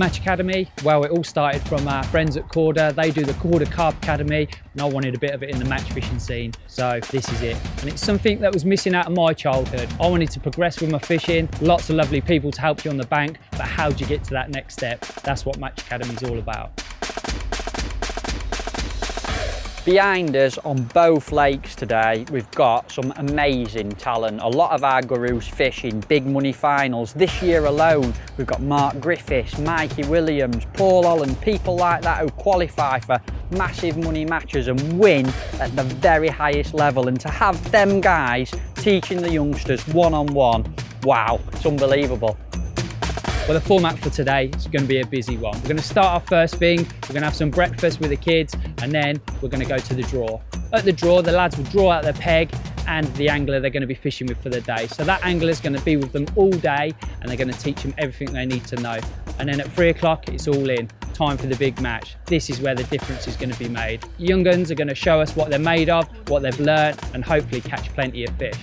Match Academy, well, it all started from our friends at Korda. They do the Korda Carp Academy, and I wanted a bit of it in the match fishing scene. So this is it. And it's something that was missing out of my childhood. I wanted to progress with my fishing, lots of lovely people to help you on the bank, but how do you get to that next step? That's what Match Academy is all about. Behind us on both lakes today, we've got some amazing talent. A lot of our gurus fishing big money finals. This year alone, we've got Mark Griffiths, Mikey Williams, Paul Holland, people like that who qualify for massive money matches and win at the very highest level. And to have them guys teaching the youngsters one-on-one, -on -one, wow, it's unbelievable. Well, the format for today is going to be a busy one. We're going to start our first thing, we're going to have some breakfast with the kids, and then we're going to go to the draw. At the draw, the lads will draw out their peg and the angler they're going to be fishing with for the day. So that angler is going to be with them all day and they're going to teach them everything they need to know. And then at three o'clock, it's all in. Time for the big match. This is where the difference is going to be made. Young guns are going to show us what they're made of, what they've learnt, and hopefully catch plenty of fish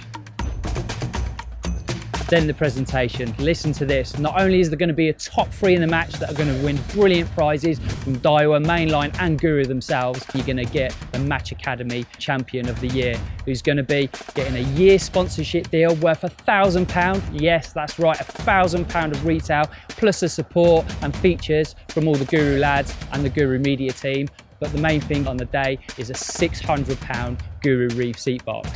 then the presentation. Listen to this. Not only is there going to be a top three in the match that are going to win brilliant prizes from Daiwa, Mainline and Guru themselves, you're going to get the Match Academy Champion of the Year, who's going to be getting a year sponsorship deal worth a thousand pound. Yes, that's right, a thousand pound of retail, plus the support and features from all the Guru lads and the Guru media team. But the main thing on the day is a 600 pound Guru Reef seat box.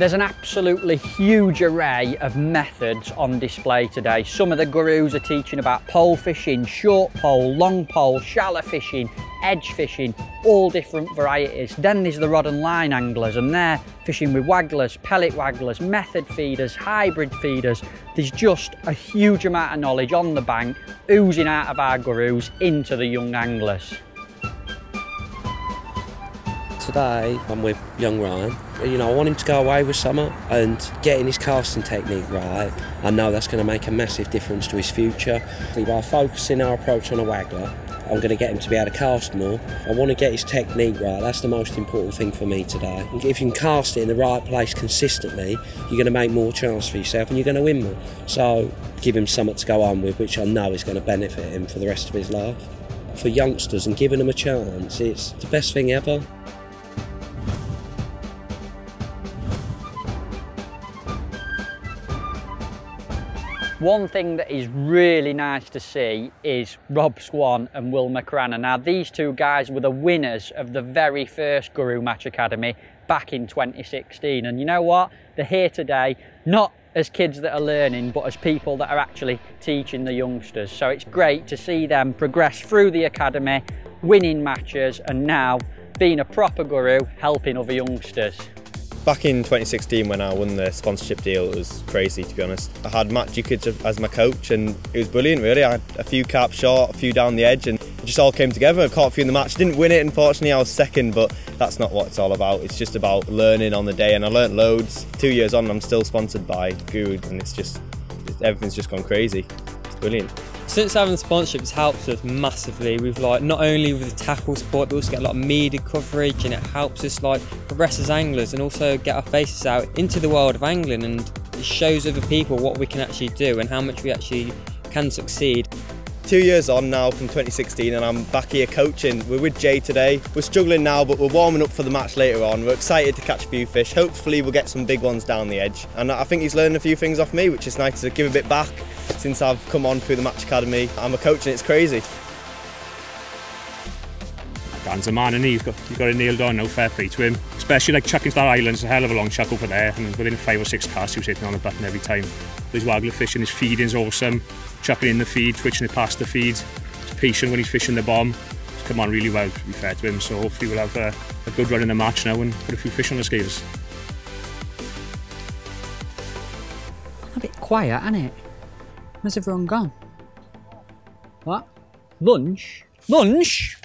There's an absolutely huge array of methods on display today. Some of the gurus are teaching about pole fishing, short pole, long pole, shallow fishing, edge fishing, all different varieties. Then there's the rod and line anglers and they're fishing with wagglers, pellet wagglers, method feeders, hybrid feeders. There's just a huge amount of knowledge on the bank oozing out of our gurus into the young anglers. Today I'm with young Ryan you know, I want him to go away with summer and getting his casting technique right. I know that's going to make a massive difference to his future. By focusing our approach on a waggler, I'm going to get him to be able to cast more. I want to get his technique right. That's the most important thing for me today. If you can cast it in the right place consistently, you're going to make more chance for yourself and you're going to win more. So give him something to go on with, which I know is going to benefit him for the rest of his life. For youngsters and giving them a chance, it's the best thing ever. One thing that is really nice to see is Rob Swan and Will McCranna. Now these two guys were the winners of the very first Guru Match Academy back in 2016 and you know what? They're here today not as kids that are learning but as people that are actually teaching the youngsters. So it's great to see them progress through the academy, winning matches and now being a proper guru helping other youngsters. Back in 2016 when I won the sponsorship deal, it was crazy to be honest. I had Matt Dukic as my coach and it was brilliant really. I had a few caps short, a few down the edge and it just all came together. I caught a few in the match, didn't win it unfortunately, I was second but that's not what it's all about. It's just about learning on the day and I learnt loads. Two years on I'm still sponsored by Guru and it's just, everything's just gone crazy. It's brilliant. Since having sponsorship has helped us massively we've like not only with the tackle sport, but we also get a lot of media coverage and it helps us like progress as anglers and also get our faces out into the world of angling and it shows other people what we can actually do and how much we actually can succeed two years on now from 2016 and I'm back here coaching. We're with Jay today. We're struggling now but we're warming up for the match later on. We're excited to catch a few fish. Hopefully we'll get some big ones down the edge. And I think he's learned a few things off me which is nice to give a bit back since I've come on through the Match Academy. I'm a coach and it's crazy. Dan's a man and he? he's got, he's got it nailed on, no fair play to him. Especially like chucking Star Island's a hell of a long chuck over there and within five or six casts he was hitting on the button every time. His waggler fishing, his feeding's awesome. Chucking in the feed, twitching it past the feed. He's patient when he's fishing the bomb. He's come on really well to be fair to him so hopefully we'll have a, a good run in the match now and put a few fish on the scales. A bit quiet, isn't it? Where's everyone gone? What? Lunch? Lunch?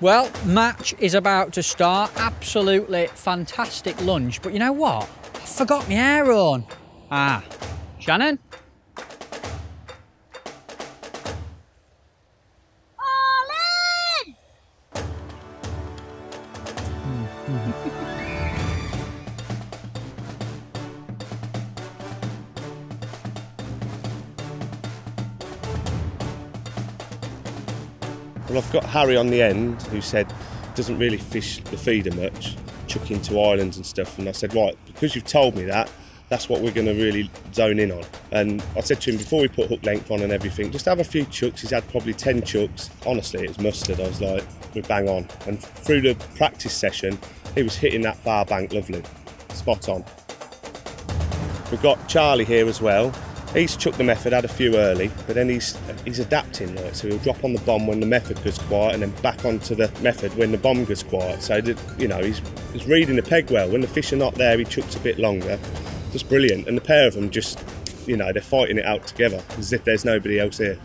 Well, match is about to start. Absolutely fantastic lunch. But you know what? I forgot my hair on. Ah, Shannon? Well, I've got Harry on the end who said doesn't really fish the feeder much, chuck into islands and stuff. And I said, right, because you've told me that, that's what we're going to really zone in on. And I said to him before we put hook length on and everything, just have a few chucks. He's had probably 10 chucks. Honestly, it was mustard. I was like, we're bang on. And through the practice session, he was hitting that far bank lovely, spot on. We've got Charlie here as well. He's chucked the method, had a few early, but then he's he's adapting, right? So he'll drop on the bomb when the method goes quiet, and then back onto the method when the bomb goes quiet. So that, you know, he's he's reading the peg well. When the fish are not there, he chucks a bit longer. Just brilliant. And the pair of them just, you know, they're fighting it out together as if there's nobody else here.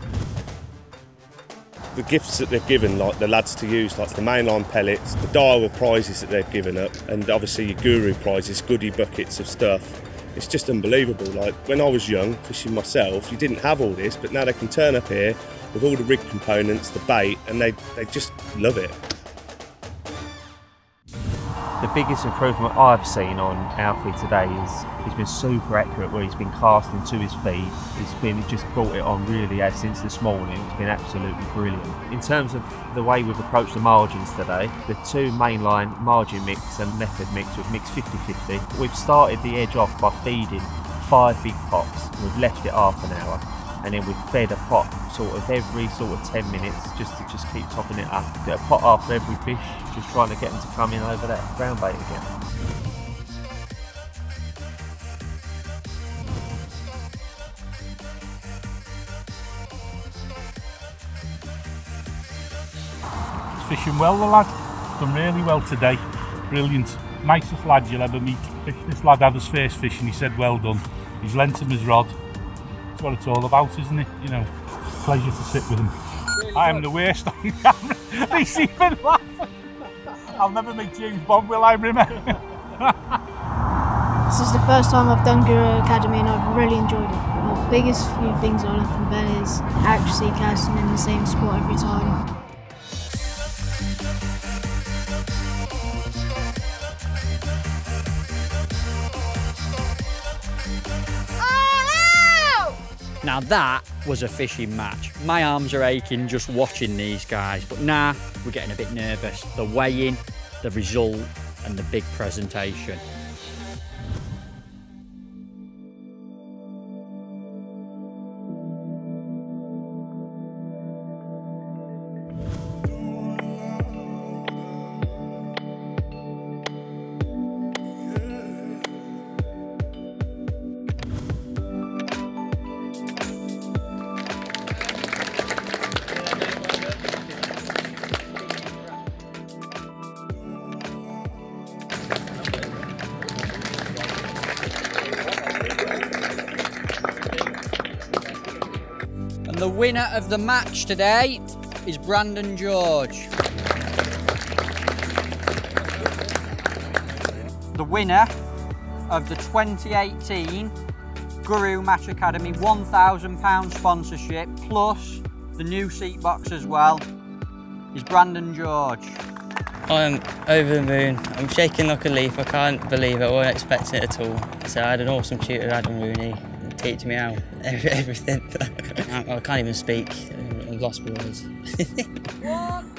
The gifts that they've given, like the lads to use, like the mainline pellets, the Daiwa prizes that they've given up, and obviously your guru prizes, goodie buckets of stuff it's just unbelievable. Like when I was young, fishing myself, you didn't have all this, but now they can turn up here with all the rig components, the bait, and they, they just love it. The biggest improvement I've seen on Alfie today is he's been super accurate where he's been casting to his feet. He's been he just brought it on really as since this morning. It's been absolutely brilliant. In terms of the way we've approached the margins today, the two mainline margin mix and method mix we've mixed 50-50. We've started the edge off by feeding five big pots. We've left it half an hour and then we fed a pot sort of every sort of 10 minutes just to just keep topping it up. Get a pot after every fish, just trying to get them to come in over that ground bait again. fishing well, the lad. Done really well today. Brilliant. Nicest lad you'll ever meet. This lad had his first fish and he said, well done. He's lent him his rod what it's all about, isn't it? You know, pleasure to sit with him. I am the worst. He's even laughing. I'll never make James Bond, will I, remember? this is the first time I've done Guru Academy and I've really enjoyed it. The biggest few things I learned from Ben is accuracy casting in the same spot every time. Now that was a fishing match. My arms are aching just watching these guys, but now we're getting a bit nervous. The weigh-in, the result, and the big presentation. Winner of the match today is Brandon George. The winner of the 2018 Guru Match Academy £1,000 sponsorship plus the new seat box as well is Brandon George. I'm over the moon. I'm shaking like a leaf. I can't believe it. I wasn't expecting it at all. So I had an awesome tutor, Adam Rooney, teach me how everything. I can't even speak. I've lost my words.